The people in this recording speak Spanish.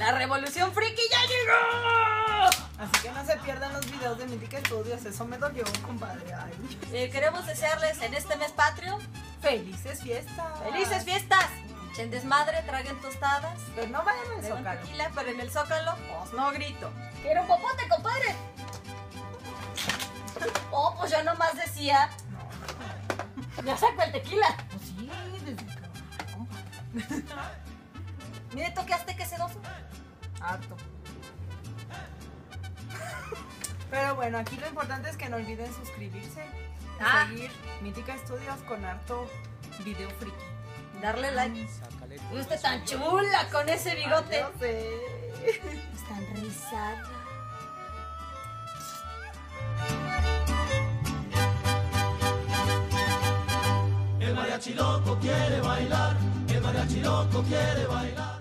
La revolución friki ya llegó. Así que no se pierdan los videos de Mítica Studios. Eso me dolió, compadre. Ay. Eh, queremos desearles en este mes patrio Felices fiestas. felices fiestas. Echen desmadre, traguen tostadas. Pero no vayan al beban zócalo. tequila, pero en el zócalo, pues no grito. Quiero un popote, compadre. Oh, pues yo nomás decía. Ya saco el tequila. Pues sí, desde. Mire, toqueaste que sedoso. Harto. Pero bueno, aquí lo importante es que no olviden suscribirse. y Ah. Seguir Mítica Studios con harto video friki. Darle like. Y usted tan chula con ese bigote. Yo sé. Es tan rizada. El mariachi loco quiere bailar, el mariachi loco quiere bailar.